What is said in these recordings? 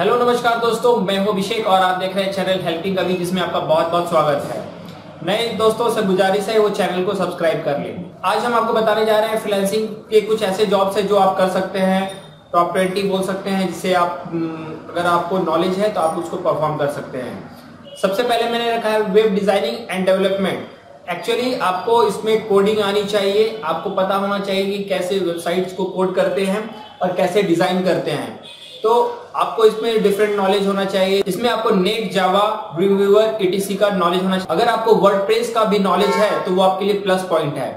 Hello नमस्कार दोस्तों मैं हूँ अभिषेक और आप देख रहे हैं चैनल हेल्पिंग अभी जिसमें आपका बहुत बहुत स्वागत है। नए दोस्तों से गुजारिश है वो चैनल को सब्सक्राइब कर लें। आज हम आपको बताने जा रहे हैं फ्रीलांसिंग के कुछ ऐसे जॉब्स है जो आप कर सकते हैं टॉप ट्वेंटी बोल सकते हैं जिससे आप हम्म, अगर आपको नॉलेज है तो आप उसको परफॉर्म कर सकते हैं। सबसे पहले मैंने रखा है web designing and development actually आपको इसमें कोडिंग आनी चाहिए। आपको पता होना चाहिए कि कैसे वेबसाइट्स को कोड करते हैं और कैसे डिज़ाइन करते हैं। तो आपको इसमें डिफरेंट नॉलेज होना चाहिए। इसमें आपको net java Dreamweaver etc का नॉलेज होना चाहिए। अगर आपको वर्ड का भी नॉलेज है तो वो आपके लिए प्लस पॉइंट है।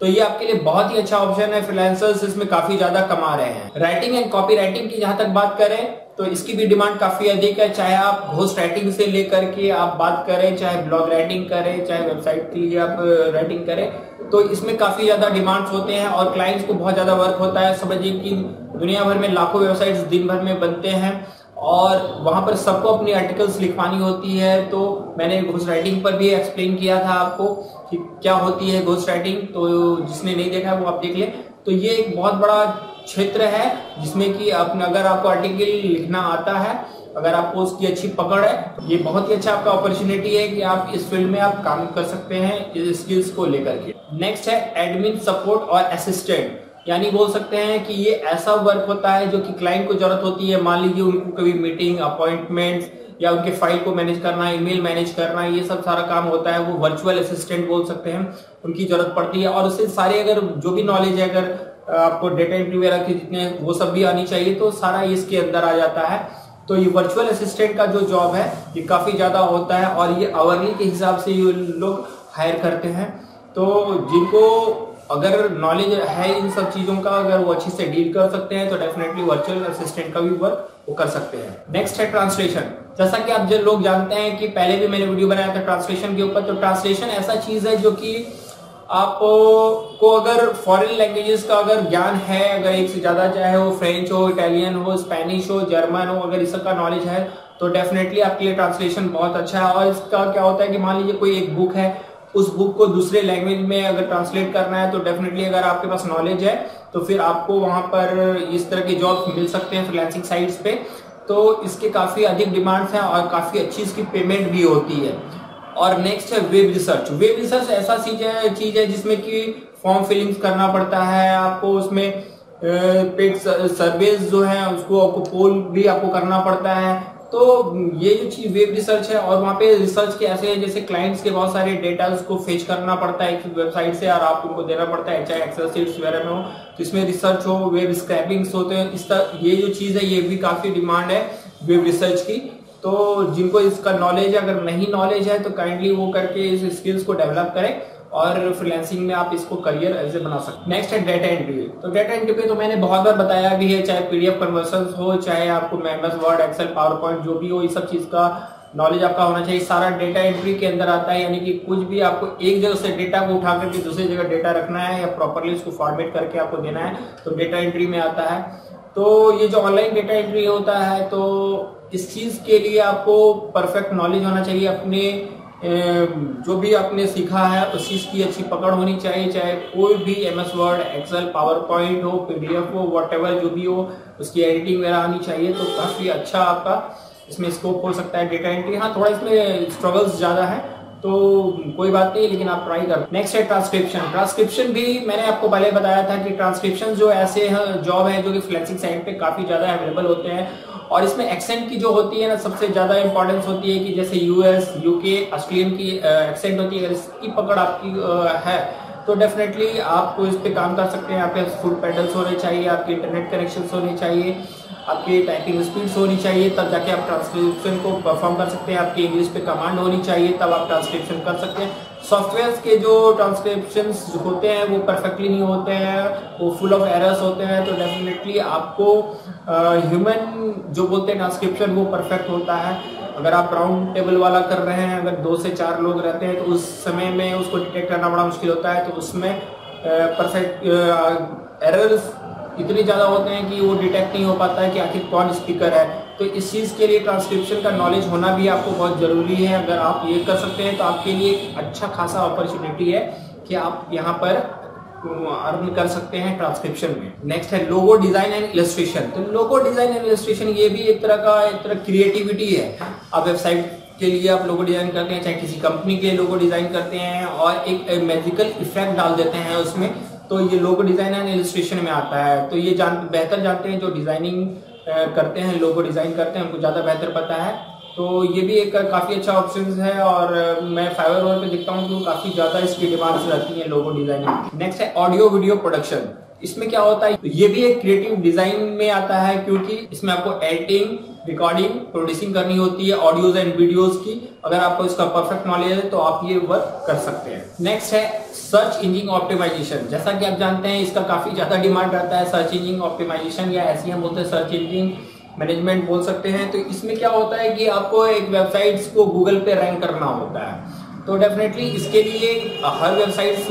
तो ये आपके लिए बहुत ही अच्छा ऑप्शन है। फ्रीलांसर्स इसमें काफ़ी ज़्यादा कमा रहे हैं। राइटिंग एंड कॉपी राइटिंग की जहाँ तक बात करें तो इसकी भी डिमांड काफ़ी अधिक है। चाहे आप घोस्ट राइटिंग से लेकर के आप बात करें, चाहे ब्लॉग राइटिंग करें, चाहे वेबसाइट के लिए आप राइटिंग करें तो इसमें काफ़ी ज़्यादा डिमांड्स होते हैं और क्लाइंट्स को बहुत ज़्यादा वर्क होता है। समझिए कि दुनिया भर में लाखों वेबसाइट्स दिन भर में बनते हैं और वहाँ पर सबको अपनी आर्टिकल्स लिखवानी होती है। तो मैंने घोस्ट राइटिंग पर भी एक्सप्लेन किया था आपको कि क्या होती है घोस्ट राइटिंग तो जिसने नहीं देखा वो आप देख ले। तो ये एक बहुत बड़ा क्षेत्र है जिसमें कि अपना अगर आपको आर्टिकल लिखना आता है, अगर आपको उसकी अच्छी पकड़ है, ये बहुत ही अच्छा आपका अपॉर्चुनिटी है कि आप इस फ़ील्ड में आप काम कर सकते हैं, इस स्किल्स को लेकर के। नेक्स्ट है एडमिन सपोर्ट और असिस्टेंट यानी बोल सकते हैं कि ये ऐसा वर्क होता है जो कि क्लाइंट को ज़रूरत होती है। मान लीजिए उनको कभी मीटिंग अपॉइंटमेंट्स या उनके फ़ाइल को मैनेज करना ईमेल मैनेज करना, ये सब सारा काम होता है। वो वर्चुअल असिस्टेंट बोल सकते हैं। उनकी ज़रूरत पड़ती है और उससे सारे अगर जो भी नॉलेज है, अगर आपको डेटा एंट्री वगैरह के जितने वो सब भी आनी चाहिए तो सारा इसके अंदर आ जाता है। तो ये वर्चुअल असिस्टेंट का जो जॉब है, ये काफ़ी ज़्यादा होता है और ये आवरली के हिसाब से ये लोग हायर करते हैं। तो जिनको अगर नॉलेज है इन सब चीज़ों का, अगर वो अच्छे से डील कर सकते हैं तो डेफिनेटली वर्चुअल असिस्टेंट का भी वर्क वो कर सकते हैं। नेक्स्ट है ट्रांसलेशन जैसा कि आप जो लोग जानते हैं कि पहले भी मैंने वीडियो बनाया था ट्रांसलेशन के ऊपर तो ट्रांसलेशन ऐसा चीज़ है जो कि आप को अगर फॉरेन लैंग्वेजेस का अगर ज्ञान है, अगर एक से ज़्यादा चाहे वो फ्रेंच हो इटालियन हो स्पेनिश हो जर्मन हो, अगर इस सब का नॉलेज है तो डेफिनेटली आपके लिए ट्रांसलेशन बहुत अच्छा है। और इसका क्या होता है कि मान लीजिए कोई एक बुक है उस बुक को दूसरे लैंग्वेज में अगर ट्रांसलेट करना है तो डेफिनेटली अगर आपके पास नॉलेज है तो फिर आपको वहाँ पर इस तरह के जॉब मिल सकते हैं फ्रीलांसिंग साइट्स पे। तो इसके काफ़ी अधिक डिमांड्स हैं और काफ़ी अच्छी इसकी पेमेंट भी होती है। और नेक्स्ट है वेब रिसर्च वेब रिसर्च ऐसा चीज़ है चीज़ है जिसमें कि फॉर्म फिलिंग करना पड़ता है, आपको उसमें पेड सर्वेज जो है, उसको आपको पोल भी आपको करना पड़ता है। तो ये जो चीज़ वेब रिसर्च है और वहाँ पे रिसर्च के ऐसे है जैसे क्लाइंट्स के बहुत सारे डेटा को फेच करना पड़ता है वेबसाइट से और आप उनको देना पड़ता है, चाहे एक्सेल सीट्स वगैरह में हो तो इसमें रिसर्च हो वेब स्क्रैपिंग्स होते हैं, इस तरह ये जो चीज़ है ये भी काफ़ी डिमांड है वेब रिसर्च की। तो जिनको इसका नॉलेज अगर नहीं नॉलेज है तो काइंडली वो करके इस स्किल्स को डेवलप करें। और फ्रीलांसिंग में आप इसको करियर ऐसे बना सकते नेक्स्ट है डेटा एंट्री तो डेटा एंट्री पे तो मैंने बहुत बार बताया भी है, चाहे पीडीएफ कन्वर्सन हो, चाहे आपको MS Word Excel PowerPoint जो भी हो, इस सब चीज़ का नॉलेज आपका होना चाहिए। सारा डेटा एंट्री के अंदर आता है, यानी कि कुछ भी आपको एक जगह से डेटा को उठा करके दूसरी जगह डेटा रखना है या प्रॉपरली उसको फॉर्मेट करके आपको देना है तो डेटा एंट्री में आता है। तो ये जो ऑनलाइन डेटा एंट्री होता है तो इस चीज़ के लिए आपको परफेक्ट नॉलेज होना चाहिए अपने जो भी आपने सीखा है, उस चीज़ की अच्छी पकड़ होनी चाहिए, चाहे कोई भी M S Word Excel PowerPoint हो पीडीएफ हो वट जो भी हो, उसकी एडिटिंग वगैरह आनी चाहिए तो काफ़ी अच्छा आपका इसमें स्कोप हो सकता है डेटा एंट्री हाँ थोड़ा इसमें स्ट्रगल्स ज़्यादा है तो कोई बात नहीं, लेकिन आप ट्राई कर। नेक्स्ट है ट्रांसक्रिप्शन ट्रांसक्रिप्शन भी मैंने आपको पहले बताया था कि ट्रांसक्रिप्शन जो ऐसे जॉब है, जो कि फ्लेक्सिंग साइड पे काफ़ी ज़्यादा अवेलेबल होते हैं और इसमें एक्सेंट की जो होती है ना, सबसे ज़्यादा इंपॉर्टेंस होती है कि जैसे यूएस यूके ऑस्ट्रेलियन की एक्सेंट होती है, अगर इसकी पकड़ आपकी है तो डेफिनेटली आप इस पर काम कर सकते हैं। आपके फ़ूड पेडल्स होने चाहिए, आपके इंटरनेट कनेक्शन होने चाहिए। आपकी टाइपिंग स्पीड्स होनी चाहिए, तब जाके आप ट्रांसक्रिप्शन को परफॉर्म कर सकते हैं, आपकी इंग्लिश पे कमांड होनी चाहिए, तब आप ट्रांसक्रिप्शन कर सकते हैं। सॉफ्टवेयर के जो ट्रांसक्रिप्शन होते हैं, वो परफेक्टली नहीं होते हैं, वो फुल ऑफ़ एरर्स होते हैं तो डेफिनेटली आपको ह्यूमन जो बोलते हैं ट्रांसक्रिप्शन वो परफेक्ट होता है। अगर आप राउंड टेबल वाला कर रहे हैं, अगर दो से चार लोग रहते हैं तो उस समय में उसको डिटेक्ट करना बड़ा मुश्किल होता है तो उसमें परफेक्ट एरर्स इतने ज़्यादा होते हैं कि वो डिटेक्ट नहीं हो पाता है कि आखिर कौन स्पीकर है। तो इस चीज़ के लिए ट्रांसक्रिप्शन का नॉलेज होना भी आपको बहुत ज़रूरी है। अगर आप ये कर सकते हैं तो आपके लिए अच्छा खासा अपॉर्चुनिटी है कि आप यहाँ पर अर्न कर सकते हैं ट्रांसक्रिप्शन में। नेक्स्ट है लोगो डिज़ाइन एंड इलस्ट्रेशन तो लोगो डिज़ाइन एंड इलस्ट्रेशन ये भी एक तरह का, एक तरह क्रिएटिविटी है। आप वेबसाइट के लिए आप लोगो डिज़ाइन करते हैं, चाहे किसी कंपनी के लोगो डिज़ाइन करते हैं और एक मैजिकल इफ़ेक्ट डाल देते हैं उसमें। तो ये लोगो डिज़ाइन एंड इलस्ट्रेशन में आता है। तो ये जान, बेहतर जानते हैं जो डिज़ाइनिंग करते हैं लोगो डिज़ाइन करते हैं, उनको ज़्यादा बेहतर पता है। तो ये भी एक काफ़ी अच्छा ऑप्शन है और मैं फाइवर वर्ल्ड पे देखता हूँ कि काफ़ी ज़्यादा इसकी डिमांड रहती है लोगो डिज़ाइनिंग नेक्स्ट है ऑडियो वीडियो प्रोडक्शन इसमें क्या होता है, ये भी एक क्रिएटिव डिज़ाइन में आता है क्योंकि इसमें आपको एडिटिंग रिकॉर्डिंग प्रोड्यूसिंग करनी होती है ऑडियोज एंड वीडियोज़ की। अगर आपको इसका परफेक्ट नॉलेज है तो आप ये वर्क कर सकते हैं। नेक्स्ट है सर्च इंजिन ऑप्टिमाइजेशन जैसा कि आप जानते हैं, इसका काफ़ी ज़्यादा डिमांड रहता है सर्च इंजिन ऑप्टिमाइजेशन या ऐसी हम बोलते हैं सर्च इंजिन मैनेजमेंट बोल सकते हैं। तो इसमें क्या होता है कि आपको एक वेबसाइट्स को गूगल पे रैंक करना होता है। तो डेफिनेटली इसके लिए हर वेबसाइट्स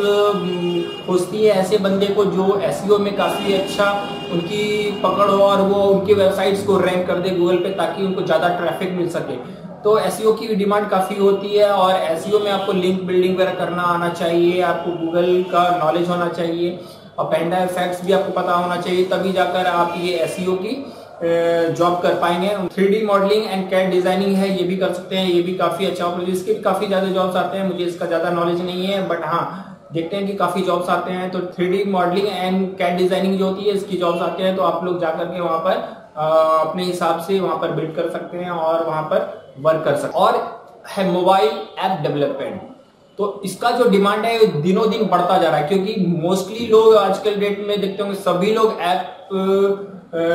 खोजती है ऐसे बंदे को जो एस e में काफ़ी अच्छा उनकी पकड़ हो और वो उनकी वेबसाइट्स को रैंक कर दे गूगल पे ताकि उनको ज़्यादा ट्रैफ़िक मिल सके। तो एस e की डिमांड काफ़ी होती है और एस e में आपको लिंक बिल्डिंग वगैरह करना आना चाहिए, आपको गूगल का नॉलेज होना चाहिए और पेंडा इफेक्ट्स भी आपको पता होना चाहिए, तभी जाकर आप ये एस की जॉब कर पाएँगे। Three D modelling and CAD designing है ये भी कर सकते हैं ये भी काफ़ी अच्छा ऑप्शन इसके भी काफ़ी ज़्यादा जॉब्स आते हैं मुझे इसका ज़्यादा नॉलेज नहीं है बट हाँ देखते हैं कि काफ़ी जॉब्स आते हैं। तो three D modelling and CAD designing जो होती है इसकी जॉब्स आते हैं तो आप लोग जाकर के वहाँ पर आ, अपने हिसाब से वहाँ पर बिल्ड कर सकते हैं और वहाँ पर वर्क कर सकते और है मोबाइल ऐप डेवलपमेंट तो इसका जो डिमांड है दिनों दिन बढ़ता जा रहा है, क्योंकि मोस्टली लोग आजकल डेट में देखते होंगे, सभी लोग ऐप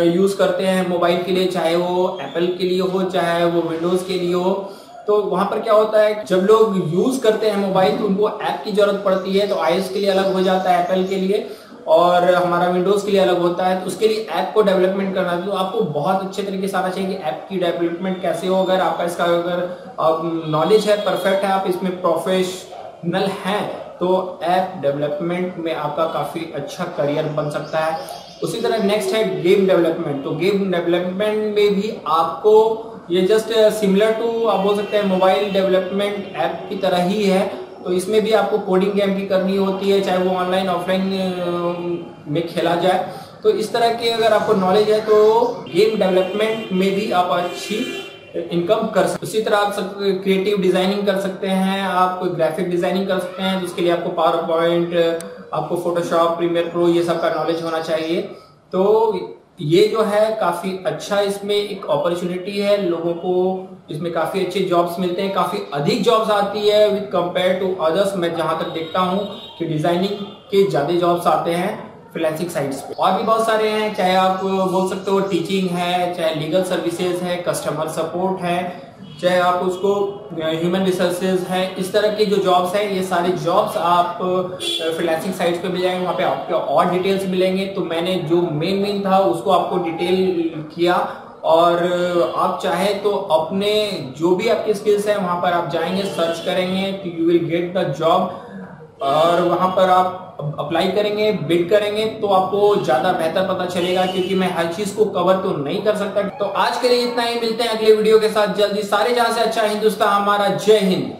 यूज़ करते हैं मोबाइल के लिए, चाहे वो एप्पल के लिए हो, चाहे वो विंडोज़ के लिए हो। तो वहाँ पर क्या होता है, जब लोग यूज़ करते हैं मोबाइल तो उनको ऐप की ज़रूरत पड़ती है तो आईएस के लिए अलग हो जाता है एप्पल के लिए। और हमारा विंडोज़ के लिए अलग होता है तो उसके लिए ऐप को डेवलपमेंट करना तो आपको बहुत अच्छे तरीके से आना चाहिए कि ऐप की डेवलपमेंट कैसे हो। अगर आपका इसका अगर नॉलेज है परफेक्ट है, आप इसमें प्रोफेशनल हैं तो ऐप डेवलपमेंट में आपका काफ़ी अच्छा करियर बन सकता है। उसी तरह नेक्स्ट है गेम डेवलपमेंट तो गेम डेवलपमेंट में भी आपको ये जस्ट सिमिलर टू आप बोल सकते हैं मोबाइल डेवलपमेंट ऐप की तरह ही है। तो इसमें भी आपको कोडिंग गेम की करनी होती है, चाहे वो ऑनलाइन ऑफलाइन में खेला जाए। तो इस तरह की अगर आपको नॉलेज है तो गेम डेवलपमेंट में भी आप अच्छी इनकम कर सकते उसी तरह आप सब क्रिएटिव डिज़ाइनिंग कर सकते हैं, आप ग्राफिक डिज़ाइनिंग कर सकते हैं जिसके लिए आपको पावर पॉइंट आपको फोटोशॉप प्रीमियर प्रो ये सब का नॉलेज होना चाहिए। तो ये जो है काफ़ी अच्छा इसमें एक अपॉर्चुनिटी है। लोगों को इसमें काफ़ी अच्छे जॉब्स मिलते हैं। काफ़ी अधिक जॉब्स आती है विद कंपेयर टू अदर्स मैं जहाँ तक देखता हूँ कि डिज़ाइनिंग के ज़्यादा जॉब्स आते हैं फ्रीलांसिंग साइट्स पे। और भी बहुत सारे हैं। चाहे आप बोल सकते हो टीचिंग है, चाहे लीगल सर्विसेज़ है कस्टमर सपोर्ट है। चाहे आप उसको ह्यूमन रिसोर्सेज है, इस तरह के जो जॉब्स हैं, ये सारे जॉब्स आप फ्रीलांसिंग साइट्स पे मिल जाएँगे, वहाँ पे आपके और डिटेल्स मिलेंगे। तो मैंने जो मेन मेन था, उसको आपको डिटेल किया। और आप चाहे तो अपने जो भी आपके स्किल्स हैं, वहाँ पर आप जाएँगे सर्च करेंगे तो you will get the job और वहाँ पर आप अप्लाई करेंगे बिड करेंगे तो आपको ज़्यादा बेहतर पता चलेगा, क्योंकि मैं हर चीज़ को कवर तो नहीं कर सकता। तो आज के लिए इतना ही, मिलते हैं अगले वीडियो के साथ। जल्दी सारे जहाँ से अच्छा हिंदुस्तान, हमारा जय हिंद।